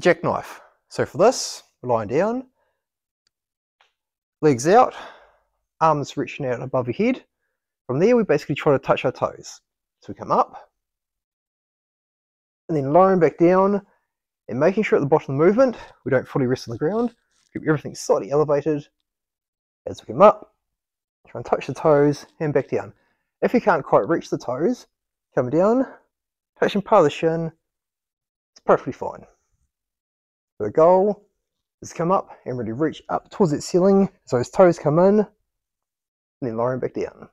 jackknife. So for this, lying down, legs out, arms reaching out above your head. From there, we basically try to touch our toes. So we come up, and then lowering back down, and making sure at the bottom of the movement, we don't fully rest on the ground. Keep everything slightly elevated as we come up. Try and touch the toes and back down. If you can't quite reach the toes, come down, touching part of the shin, it's perfectly fine. The goal is come up and really reach up towards its ceiling so those toes come in and then lower lowering back down.